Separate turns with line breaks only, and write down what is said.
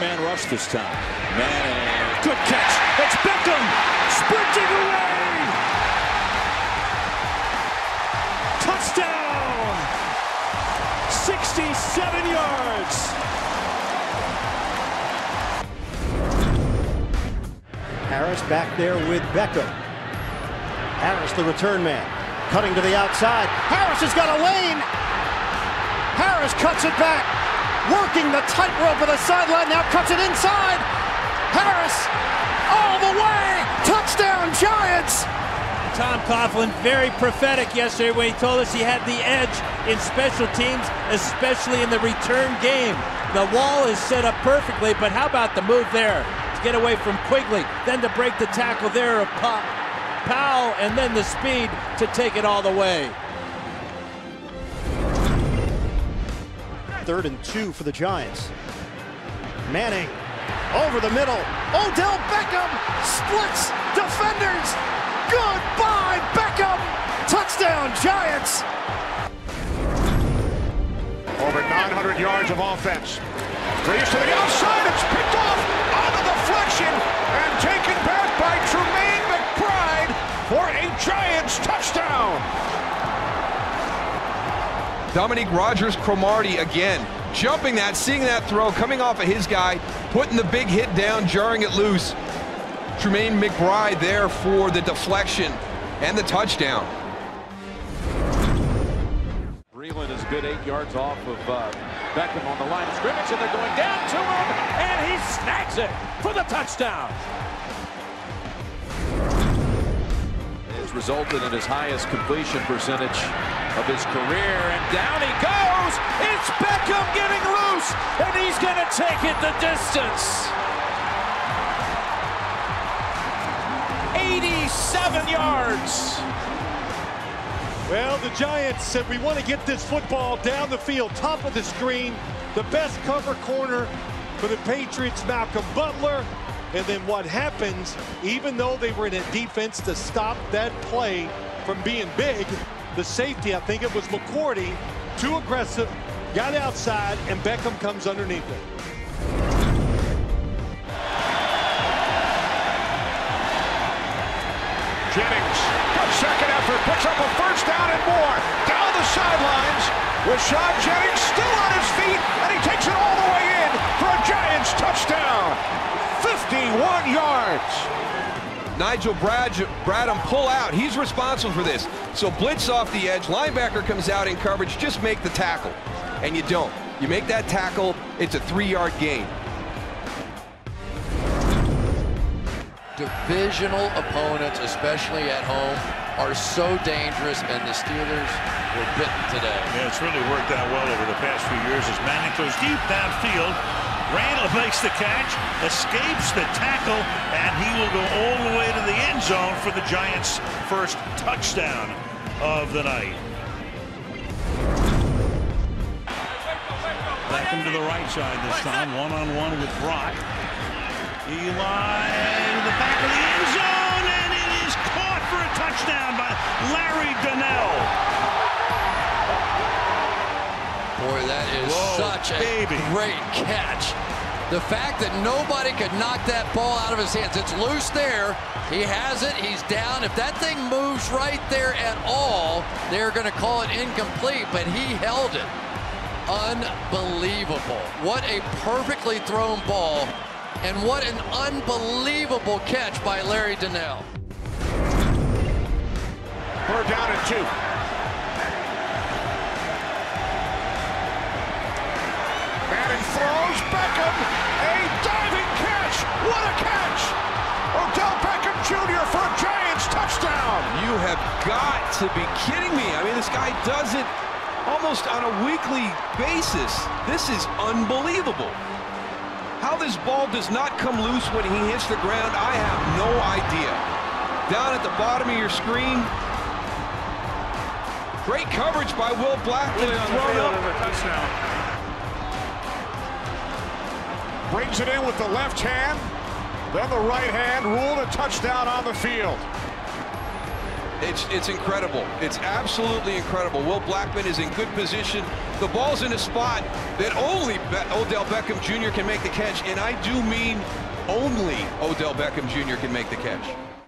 three-man rush this time. Manning, good catch. It's Beckham sprinting away. Touchdown! 67 yards.
Harris back there with Beckham. Harris, the return man, cutting to the outside. Harris has got a lane. Harris cuts it back, working the tightrope of the sideline. Now cuts it inside. Harris, all the way, touchdown Giants.
Tom Coughlin, very prophetic yesterday when he told us he had the edge in special teams, especially in the return game. The wall is set up perfectly, but how about the move there to get away from Quigley, then to break the tackle there of Powell, and then the speed to take it all the way.
Third and two for the Giants. Manning over the middle. Odell Beckham splits defenders. Goodbye, Beckham! Touchdown, Giants!
Over 900 yards of offense. To the
Dominique Rodgers Cromartie again, jumping that, seeing that throw, coming off of his guy, putting the big hit down, jarring it loose. Trumaine McBride there for the deflection and the touchdown.
Breeland is good eight yards off of uh, Beckham on the line of scrimmage, and they're going down to him, and he snags it for the touchdown. Has resulted in his highest completion percentage of his career, and down he goes. It's Beckham getting loose, and he's going to take it the distance. 87 yards.
Well, the Giants said we want to get this football down the field, top of the screen, the best cover corner for the Patriots, Malcolm Butler. And then what happens, even though they were in a defense to stop that play from being big, the safety, I think it was McCourty, too aggressive, got outside, and Beckham comes underneath it.
Jennings, a second effort, picks up a first down and more. Down the sidelines, Rashad Jennings still on his feet, and he takes it all the way in for a Giants touchdown. 51 yards.
Nigel Brad Bradham pull out. He's responsible for this. So blitz off the edge. Linebacker comes out in coverage. Just make the tackle. And you don't. You make that tackle, it's a three-yard gain.
divisional opponents, especially at home, are so dangerous, and the Steelers were bitten today.
Yeah, it's really worked out well over the past few years as Manning goes deep downfield. Randle makes the catch, escapes the tackle, and he will go all the way to the end zone for the Giants' first touchdown of the night. Beckham to the right side this time, one-on-one -on -one with Brock. Eli to the back of the end zone, and it is caught for a touchdown by Larry Donnell.
Such a
baby.
great catch. The fact that nobody could knock that ball out of his hands. It's loose there. He has it. He's down. If that thing moves right there at all, they're going to call it incomplete, but he held it. Unbelievable. What a perfectly thrown ball and what an unbelievable catch by Larry Donnell.
We're down at two.
Got to be kidding me. I mean, this guy does it almost on a weekly basis. This is unbelievable. How this ball does not come loose when he hits the ground, I have no idea. Down at the bottom of your screen, great coverage by Will Blackmon. Thrown up.
Brings it in with the left hand. Then the right hand ruled a touchdown on the field.
It's, it's incredible. It's absolutely incredible. Will Blackmon is in good position. The ball's in a spot that only Be Odell Beckham Jr. can make the catch, and I do mean only Odell Beckham Jr. can make the catch.